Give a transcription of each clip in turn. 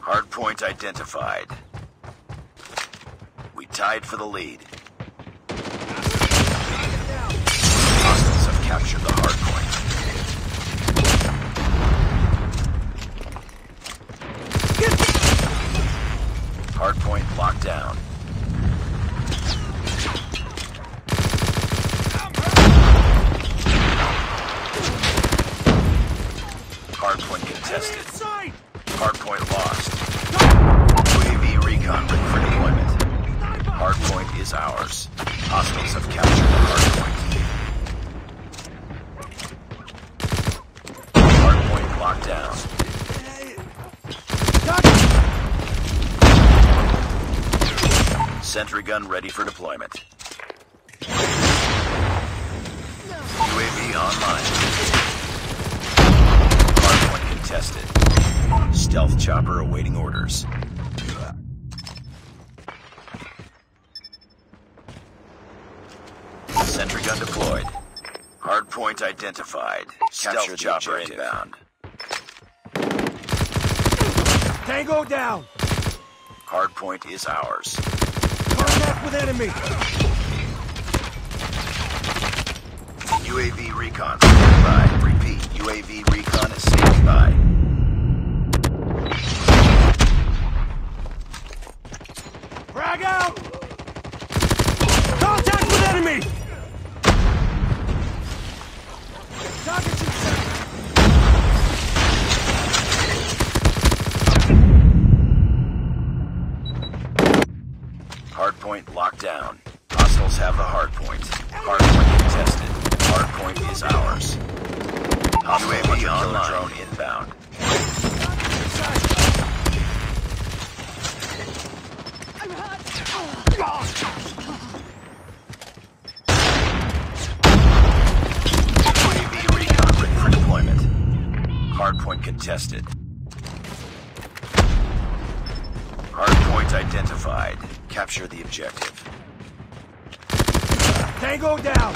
Hardpoint. Identified. We tied for the lead. Hostiles have captured the hardpoint. Hardpoint locked down. Hardpoint contested. Hardpoint lost. UAV recon ready for deployment. Hardpoint is ours. Hostiles have captured the hardpoint. Hardpoint locked down. Sentry gun ready for deployment. UAV online. Hardpoint contested. Stealth chopper awaiting orders. Sentry gun deployed. Hardpoint identified. Capture the chopper inbound. Tango down! Hardpoint is ours. Contact with enemy! UAV recon standing by. Repeat, UAV recon is standing by. Frag out! Contact with enemy! Targets in sight! Hardpoint locked down. Hostiles have the hardpoint. Hardpoint contested. Hardpoint is ours. UAV online. drone inbound. UAV recon for deployment. Hardpoint contested. Hardpoint identified. Capture the objective. Tango down!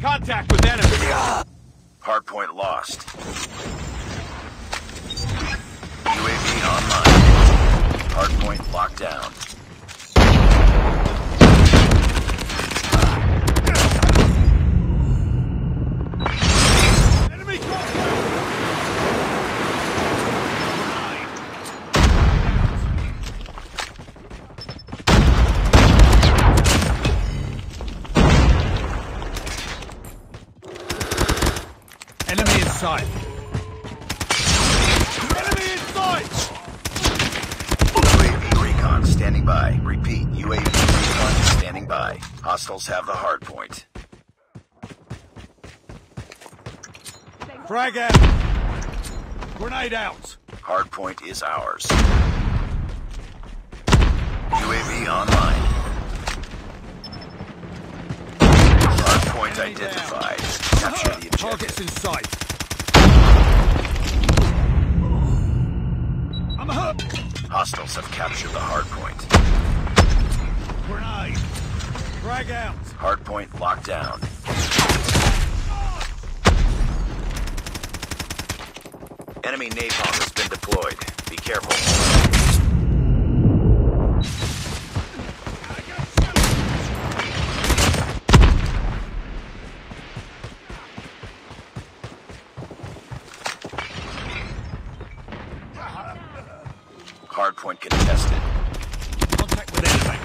Contact with enemy! Hardpoint lost. UAV online. Hardpoint locked down. Sight! Enemy in sight! UAV recon standing by. Repeat, UAV recon standing by. Hostiles have the hardpoint. Frag out! Grenade out! Hard point is ours. UAV online. Hardpoint identified. Capture the objective. Targets in sight. Hostiles have captured the hardpoint. Grenade. Frag out. Hardpoint locked down. Enemy napalm has been deployed. Be careful. Hardpoint contested. Contact with enemy.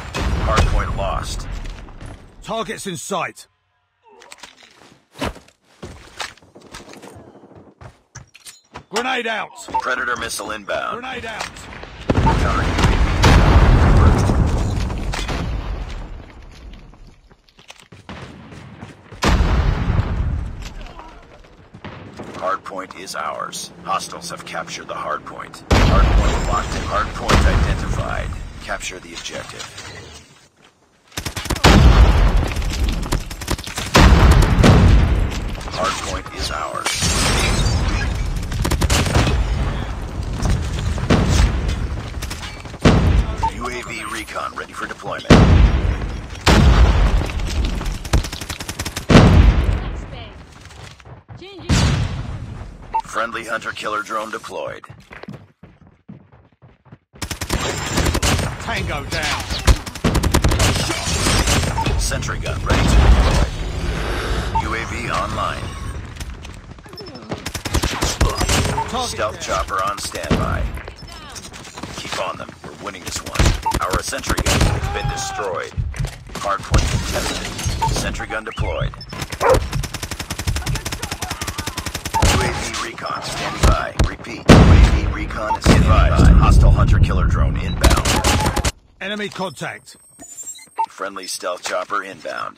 Hardpoint lost. Targets in sight. Grenade out. Predator missile inbound. Grenade out UAV. Hardpoint is ours. Hostiles have captured the hardpoint. Hardpoint locked in. Hardpoint identified. Capture the objective. Friendly hunter-killer drone deployed. Tango down. Sentry gun ready to deploy. UAV online. Target Stealth down. chopper on standby. Keep on them. We're winning this one. Our sentry gun has been destroyed. Hardpoint contested. Sentry gun deployed. UAV recon standing by. Repeat. UAV recon is standing by. Hostile hunter-killer drone inbound. Enemy contact. Friendly stealth chopper inbound.